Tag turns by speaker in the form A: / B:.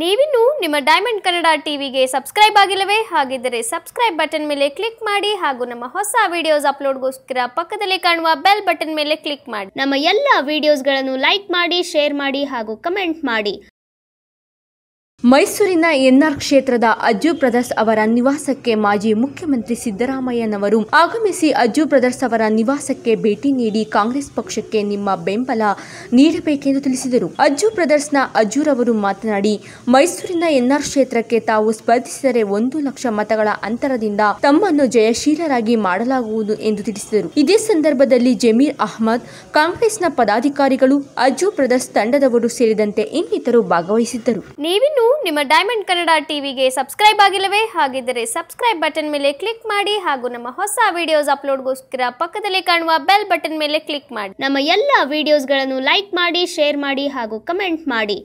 A: ನೀವಿನ್ನು ನಿಮ್ಮ ಡೈಮಂಡ್ ಕನ್ನಡ ಟಿವಿಗೆ ಸಬ್ಸ್ಕ್ರೈಬ್ ಆಗಿಲ್ಲವೇ? ಹಾಗಿದ್ದರೆ ಸಬ್ಸ್ಕ್ರೈಬ್ ಬಟನ್ ಮೇಲೆ ಕ್ಲಿಕ್ ಮಾಡಿ ಹಾಗೂ ನಮ್ಮ ಹೊಸ ವಿಡಿಯೋಸ್ ಅಪ್ಲೋಡ್ಗೋಸ್ಕರ ಪಕ್ಕದಲ್ಲಿ ಕಾಣುವ ಬೆಲ್ ಬಟನ್ ಮೇಲೆ ಕ್ಲಿಕ್ ಮಾಡಿ. ನಮ್ಮ ಎಲ್ಲ ವಿಡಿಯೋಸ್ಗಳನ್ನು ಲೈಕ್ ಮಾಡಿ ಶೇರ್ ಮಾಡಿ ಹಾಗೂ ಕಮೆಂಟ್ ಮಾಡಿ.
B: ಮೈಸೂರಿನ ಎನ್ಆರ್ ಕ್ಷೇತ್ರದ ಅಜ್ಜು ಬ್ರದರ್ಸ್ ಅವರ ನಿವಾಸಕ್ಕೆ ಮಾಜಿ ಮುಖ್ಯಮಂತ್ರಿ ಸಿದ್ದರಾಮಯ್ಯನವರು ಆಗಮಿಸಿ ಅಜ್ಜು ಬ್ರದರ್ಸ್ ಅವರ ನಿವಾಸಕ್ಕೆ ಭೇಟಿ ನೀಡಿ ಕಾಂಗ್ರೆಸ್ ಪಕ್ಷಕ್ಕೆ ನಿಮ್ಮ ಬೆಂಬಲ ನೀಡಬೇಕೆಂದು ತಿಳಿಸಿದರು. ಅಜ್ಜು ಬ್ರದರ್ಸ್ನ ಅಜ್ಜುರವರು ಮಾತನಾಡಿ, ಮೈಸೂರಿನ ಎನ್ಆರ್ ಕ್ಷೇತ್ರಕ್ಕೆ ತಾವು ಸ್ಪರ್ಧಿಸಿದರೆ ಒಂದು ಲಕ್ಷ ಮತಗಳ ಅಂತರದಿಂದ ತಮ್ಮನ್ನು ಜಯಶೀಲರಾಗಿ ಮಾಡಲಾಗುವುದು ಎಂದು ತಿಳಿಸಿದರು. ಇದೇ ಸಂದರ್ಭದಲ್ಲಿ ಜಮೀರ್ ಅಹ್ಮದ್, ಕಾಂಗ್ರೆಸ್ನ ಪದಾಧಿಕಾರಿಗಳು ಅಜ್ಜು ಬ್ರದರ್ಸ್ ತಂಡದವರು ಸೇರಿದಂತೆ ಇನ್ನಿತರು ಭಾಗವಹಿಸಿದ್ದರು.
A: ನೀವಿನ್ನು ನಿಮ್ಮ ಡೈಮಂಡ್ ಕನ್ನಡ ಟಿವಿಗೆ ಸಬ್ಸ್ಕ್ರೈಬ್ ಆಗಿಲ್ಲವೇ? ಹಾಗಿದ್ದರೆ ಸಬ್ಸ್ಕ್ರೈಬ್ ಬಟನ್ ಮೇಲೆ ಕ್ಲಿಕ್ ಮಾಡಿ ಹಾಗೂ ನಮ್ಮ ಹೊಸ ವಿಡಿಯೋಸ್ ಅಪ್ಲೋಡ್ಗೋಸ್ಕರ ಪಕ್ಕದಲ್ಲಿ ಕಾಣುವ ಬೆಲ್ ಬಟನ್ ಮೇಲೆ ಕ್ಲಿಕ್ ಮಾಡಿ. ನಮ್ಮ ಎಲ್ಲ ವಿಡಿಯೋಸ್ಗಳನ್ನು ಲೈಕ್ ಮಾಡಿ ಶೇರ್ ಮಾಡಿ ಹಾಗೂ ಕಮೆಂಟ್ ಮಾಡಿ.